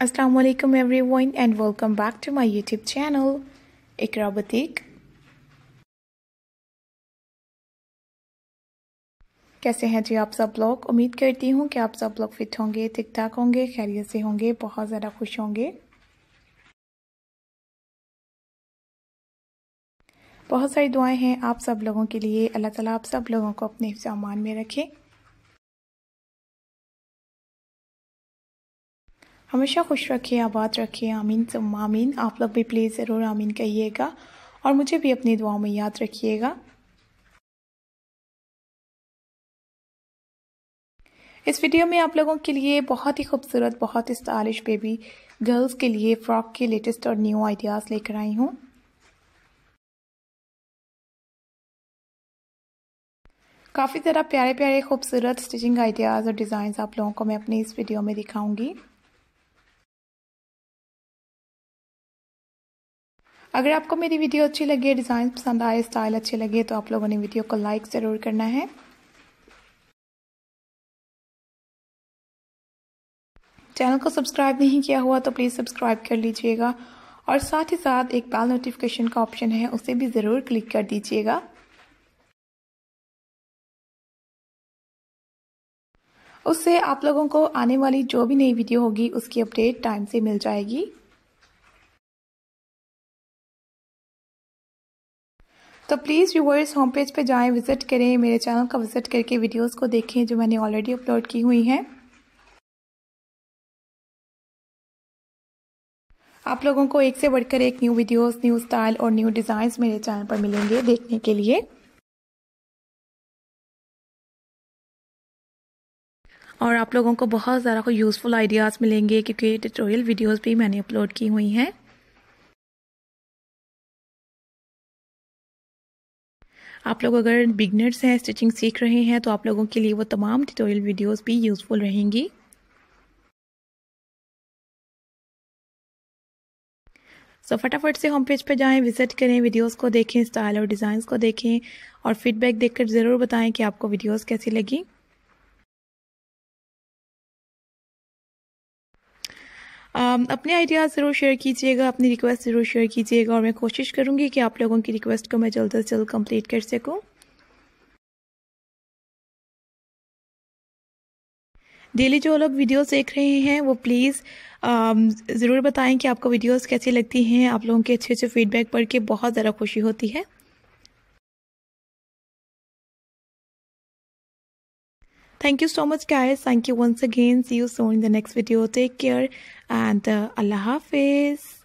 Assalamu alaikum everyone, and welcome back to my YouTube channel. Ikra Boutique. कैसे हैं जी आप सब लोग? उम्मीद करती हूँ कि आप सब लोग फिट होंगे ठीक ठाक होंगे, खैरियत से होंगे, बहुत ज़्यादा खुश होंगे। बहुत सारी दुआएँ हैं आप सब लोगों के लिए। अल्लाह ताला आप सब लोगों को अपने सामान में रखे। हमेशा खुश रखिए, आबाद रखिए, आमीन सम आमीन। आप लोग भी प्लीज़ ज़रूर आमीन कहिएगा और मुझे भी अपनी दुआओं में याद रखिएगा। इस वीडियो में आप लोगों के लिए बहुत ही खूबसूरत, बहुत ही स्टाइलिश बेबी गर्ल्स के लिए फ्रॉक के लेटेस्ट और न्यू आइडियाज़ लेकर आई हूँ। काफ़ी ज़्यादा प्यारे प्यारे खूबसूरत स्टिचिंग आइडियाज़ और डिज़ाइन आप लोगों को मैं अपनी इस वीडियो में दिखाऊँगी। अगर आपको मेरी वीडियो अच्छी लगे, डिज़ाइन पसंद आए, स्टाइल अच्छे लगे तो आप लोगों ने वीडियो को लाइक ज़रूर करना है। चैनल को सब्सक्राइब नहीं किया हुआ तो प्लीज़ सब्सक्राइब कर लीजिएगा और साथ ही साथ एक बेल नोटिफिकेशन का ऑप्शन है, उसे भी ज़रूर क्लिक कर दीजिएगा। उससे आप लोगों को आने वाली जो भी नई वीडियो होगी, उसकी अपडेट टाइम से मिल जाएगी। तो प्लीज़ व्यूवर्स होम पेज पर जाएँ विज़िट करें, मेरे चैनल का विज़िट करके वीडियोस को देखें जो मैंने ऑलरेडी अपलोड की हुई हैं। आप लोगों को एक से बढ़कर एक न्यू वीडियोस न्यू स्टाइल और न्यू डिज़ाइंस मेरे चैनल पर मिलेंगे देखने के लिए। और आप लोगों को बहुत ज़्यादा यूज़फुल आइडियाज़ मिलेंगे, क्योंकि ट्यूटोरियल वीडियोस भी मैंने अपलोड की हुई हैं। आप लोग अगर बिगनर्स हैं स्टिचिंग सीख रहे हैं तो आप लोगों के लिए वो तमाम ट्यूटोरियल वीडियोस भी यूज़फुल रहेंगी। सो so, फटाफट से होम पेज पर जाएँ विज़िट करें वीडियोस को देखें स्टाइल और डिज़ाइंस को देखें और फीडबैक देखकर ज़रूर बताएँ कि आपको वीडियोस कैसी लगी। अपने आइडियाज़ ज़रूर शेयर कीजिएगा, अपनी रिक्वेस्ट ज़रूर शेयर कीजिएगा और मैं कोशिश करूँगी कि आप लोगों की रिक्वेस्ट को मैं जल्द से जल्द कंप्लीट कर सकूँ। डेली जो लोग वीडियोस देख रहे हैं, वो प्लीज़ ज़रूर बताएँ कि आपको वीडियोस कैसी लगती हैं। आप लोगों के अच्छे अच्छे फीडबैक पढ़ के बहुत ज़्यादा खुशी होती है। Thank you so much, guys. Thank you once again. See you soon in the next video. Take care and uh, Allah Hafiz.